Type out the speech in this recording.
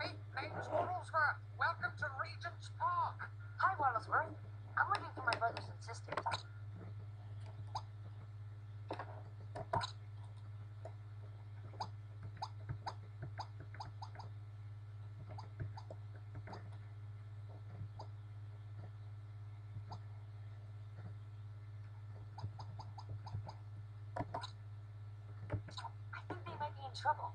Name's Wigglesworth. Welcome to Regent's Park. Hi, Wigglesworth. I'm looking for my brothers and sisters. I think they might be in trouble.